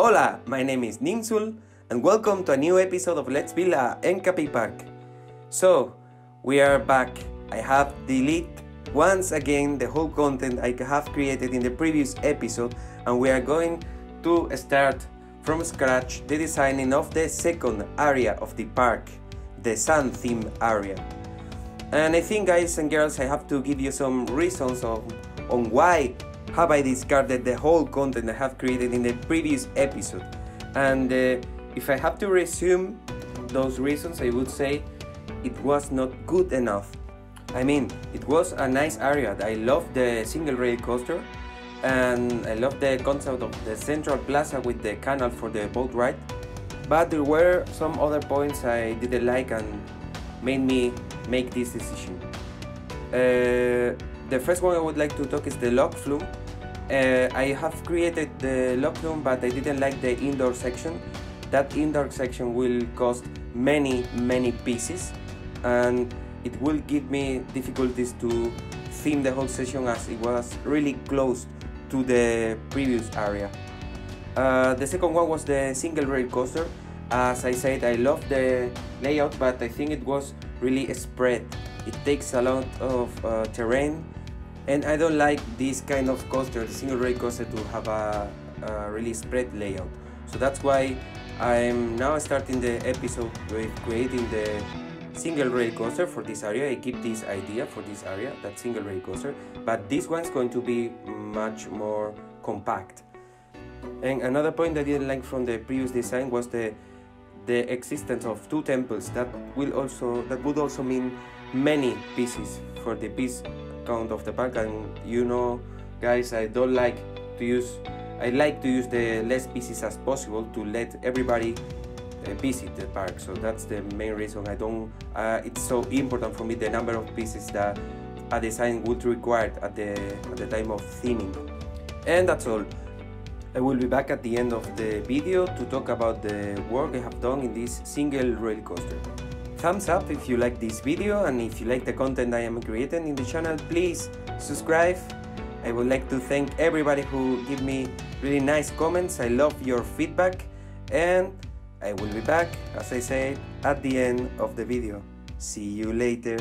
Hola, my name is Nimzhul, and welcome to a new episode of Let's Build a MKP Park. So, we are back. I have deleted once again the whole content I have created in the previous episode, and we are going to start from scratch the designing of the second area of the park, the sun theme area. And I think, guys and girls, I have to give you some reasons of, on why have I discarded the whole content I have created in the previous episode. And uh, if I have to resume those reasons, I would say it was not good enough. I mean, it was a nice area. I love the single rail coaster and I love the concept of the central plaza with the canal for the boat ride. But there were some other points I didn't like and made me make this decision. Uh, the first one I would like to talk is the log flume. Uh, I have created the log flume, but I didn't like the indoor section. That indoor section will cost many, many pieces, and it will give me difficulties to theme the whole session as it was really close to the previous area. Uh, the second one was the single rail coaster. As I said, I love the layout, but I think it was really spread. It takes a lot of uh, terrain and I don't like this kind of coaster, the single rail coaster, to have a, a really spread layout. So that's why I'm now starting the episode with creating the single rail coaster for this area. I keep this idea for this area, that single rail coaster, but this one's going to be much more compact. And another point I didn't like from the previous design was the the existence of two temples that will also that would also mean many pieces for the piece count of the park and you know guys I don't like to use I like to use the less pieces as possible to let everybody uh, visit the park. So that's the main reason I don't uh, it's so important for me the number of pieces that a design would require at the at the time of theming. And that's all. I will be back at the end of the video to talk about the work I have done in this single rail coaster. Thumbs up if you like this video and if you like the content I am creating in the channel, please subscribe. I would like to thank everybody who give me really nice comments. I love your feedback and I will be back, as I said, at the end of the video. See you later.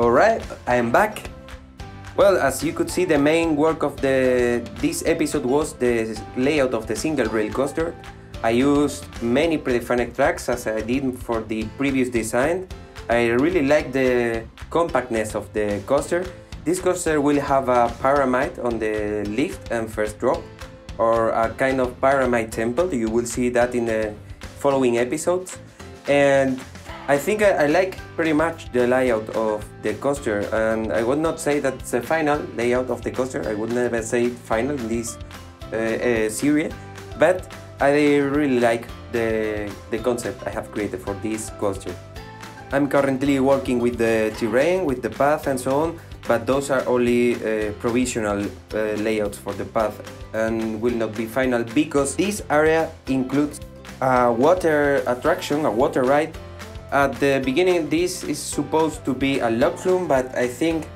Alright, I am back. Well, as you could see, the main work of the this episode was the layout of the single rail coaster. I used many predefined tracks as I did for the previous design. I really like the compactness of the coaster. This coaster will have a pyramid on the lift and first drop, or a kind of pyramid temple. You will see that in the following episodes. And I think I, I, like pretty much the layout of the coaster, and I would not say that the final layout of the coaster. I would never say final in this uh, uh, series, but I really like the, the concept I have created for this coaster. I'm currently working with the terrain, with the path and so on, but those are only uh, provisional uh, layouts for the path and will not be final because this area includes a water attraction, a water ride at the beginning this is supposed to be a log flume but I think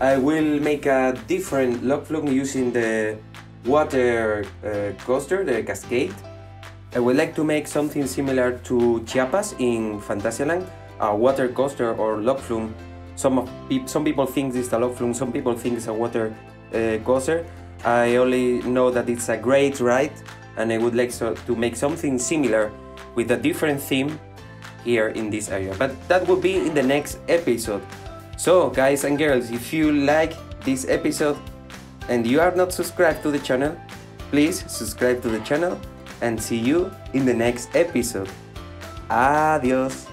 I will make a different log flume using the water uh, coaster, the cascade. I would like to make something similar to Chiapas in Fantasialand, a water coaster or log flume. Some, of pe some people think it's a log flume, some people think it's a water uh, coaster. I only know that it's a great ride and I would like so to make something similar with a different theme here in this area. But that will be in the next episode. So guys and girls if you like this episode and you are not subscribed to the channel please subscribe to the channel and see you in the next episode. Adios